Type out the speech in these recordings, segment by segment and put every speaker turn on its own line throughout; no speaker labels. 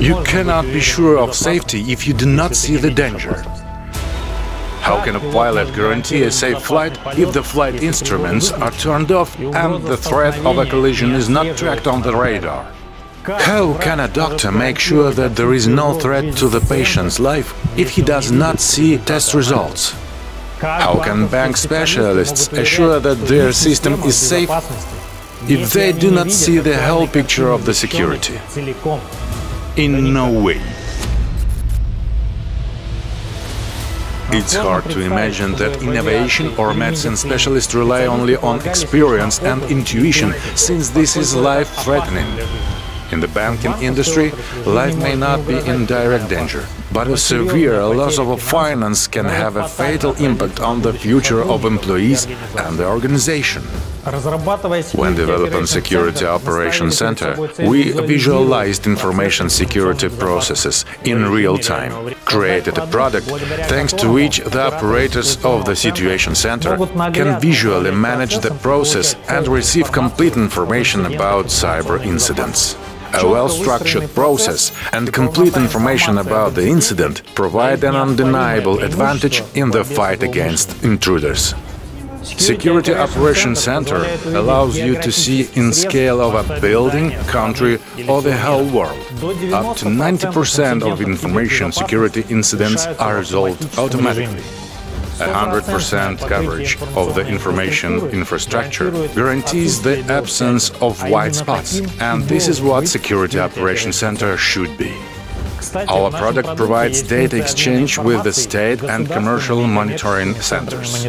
You cannot be sure of safety if you do not see the danger. How can a pilot guarantee a safe flight if the flight instruments are turned off and the threat of a collision is not tracked on the radar? How can a doctor make sure that there is no threat to the patient's life if he does not see test results? How can bank specialists assure that their system is safe if they do not see the whole picture of the security? In no way. It's hard to imagine that innovation or medicine specialists rely only on experience and intuition, since this is life-threatening. In the banking industry, life may not be in direct danger, but a severe loss of finance can have a fatal impact on the future of employees and the organization. When developing Security Operations Center, we visualized information security processes in real time, created a product thanks to which the operators of the Situation Center can visually manage the process and receive complete information about cyber incidents. A well-structured process and complete information about the incident provide an undeniable advantage in the fight against intruders. Security Operations Center allows you to see in scale of a building, country or the whole world. Up to 90% of information security incidents are resolved automatically. 100% coverage of the information infrastructure guarantees the absence of white spots, and this is what Security Operations Center should be. Our product provides data exchange with the state and commercial monitoring centers.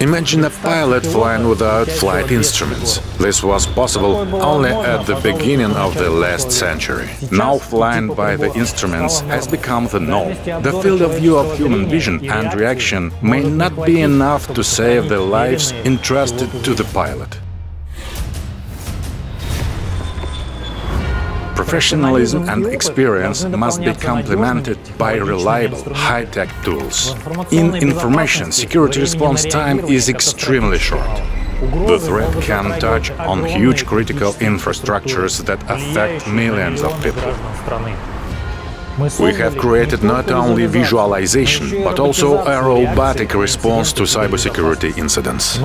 Imagine a pilot flying without flight instruments. This was possible only at the beginning of the last century. Now flying by the instruments has become the norm. The field of view of human vision and reaction may not be enough to save the lives entrusted to the pilot. Professionalism and experience must be complemented by reliable, high-tech tools. In information, security response time is extremely short. The threat can touch on huge critical infrastructures that affect millions of people. We have created not only visualization, but also a robotic response to cybersecurity incidents.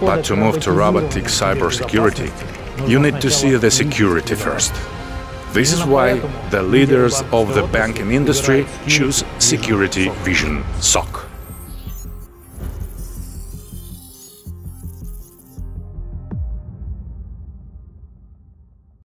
But to move to robotic cybersecurity, you need to see the security first. This is why the leaders of the banking industry choose Security Vision SOC.